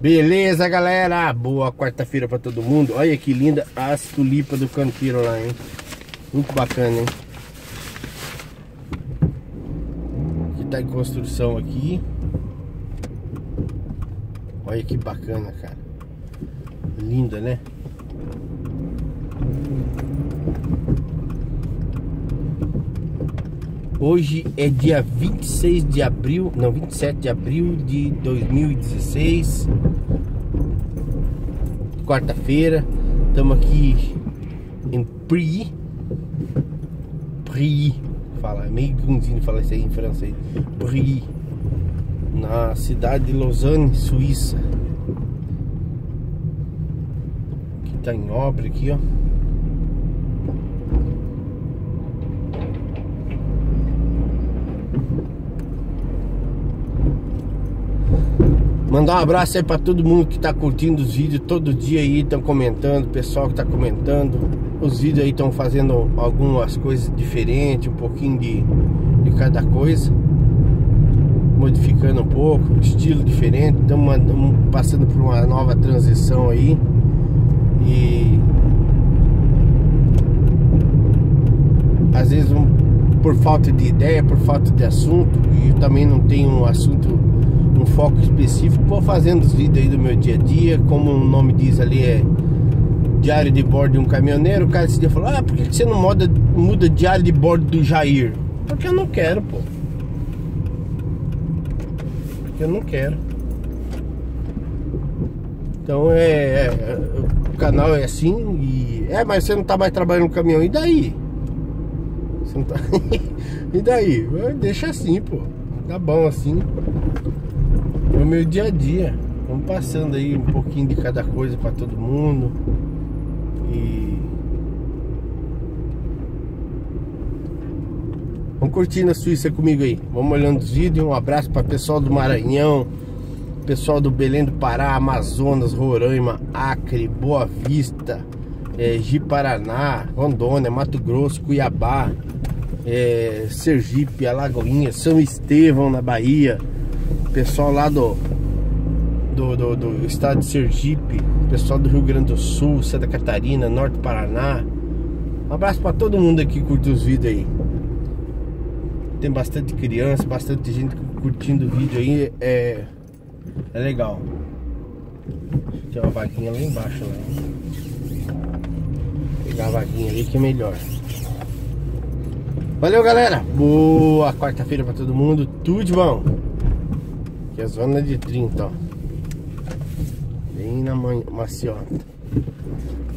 Beleza, galera? Boa quarta-feira pra todo mundo. Olha que linda as tulipas do canteiro lá, hein? Muito bacana, hein? Que tá em construção aqui. Olha que bacana, cara. Linda, né? Hoje é dia 26 de abril, não, 27 de abril de 2016. Quarta-feira. Estamos aqui em Pri. Pri. Fala, é meio gunzinho falar isso aí em francês. Pri. Na cidade de Lausanne, Suíça. Que tá em obra aqui, ó. Mandar um abraço aí pra todo mundo que tá curtindo os vídeos todo dia aí, estão comentando, pessoal que tá comentando. Os vídeos aí estão fazendo algumas coisas diferentes, um pouquinho de, de cada coisa. Modificando um pouco, estilo diferente. Estamos passando por uma nova transição aí. E às vezes por falta de ideia, por falta de assunto, e também não tenho um assunto um foco específico, vou fazendo os vídeos aí do meu dia a dia, como o nome diz ali é diário de bordo de um caminhoneiro, o cara esse dia falou, ah, por que você não muda, muda diário de bordo do Jair? Porque eu não quero, pô. Porque eu não quero. Então é, é, O canal é assim e. É, mas você não tá mais trabalhando no caminhão, e daí? Você não tá. e daí? Deixa assim, pô. Tá bom assim no meu dia a dia. Vamos passando aí um pouquinho de cada coisa para todo mundo. E Vamos curtindo a Suíça comigo aí. Vamos olhando os vídeos. Um abraço para pessoal do Maranhão, pessoal do Belém do Pará, Amazonas, Roraima, Acre, Boa Vista, é, Ji-Paraná, Rondônia, Mato Grosso, Cuiabá, é, Sergipe, Alagoinha, São Estevão na Bahia pessoal lá do, do, do, do, estado de Sergipe, pessoal do Rio Grande do Sul, Santa Catarina, Norte do Paraná. Um abraço para todo mundo aqui que curte os vídeos aí. Tem bastante criança, bastante gente curtindo o vídeo aí, é, é legal. Tem uma vaguinha lá embaixo lá. pegar a vaguinha ali que é melhor. Valeu galera, boa quarta-feira para todo mundo, tudo de bom. Aqui é zona de 30, ó. Bem na maciota.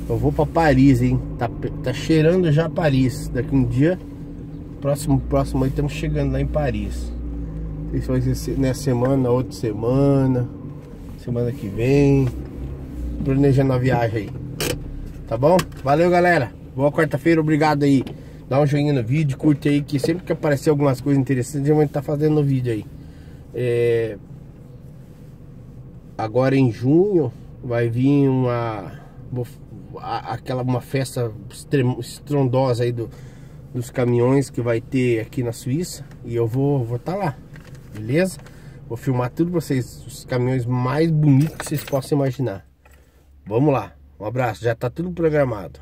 Eu vou pra Paris, hein? Tá, tá cheirando já Paris. Daqui um dia, próximo, próximo aí, estamos chegando lá em Paris. Não sei se vai ser nessa semana, outra semana, semana que vem. Planejando a viagem aí. Tá bom? Valeu, galera. Boa quarta-feira, obrigado aí. Dá um joinha no vídeo, curte aí, que sempre que aparecer algumas coisas interessantes, a gente tá fazendo no vídeo aí. É... Agora em junho vai vir uma aquela uma festa estrondosa aí do, dos caminhões que vai ter aqui na Suíça e eu vou vou estar tá lá, beleza? Vou filmar tudo pra vocês, os caminhões mais bonitos que vocês possam imaginar. Vamos lá, um abraço, já tá tudo programado.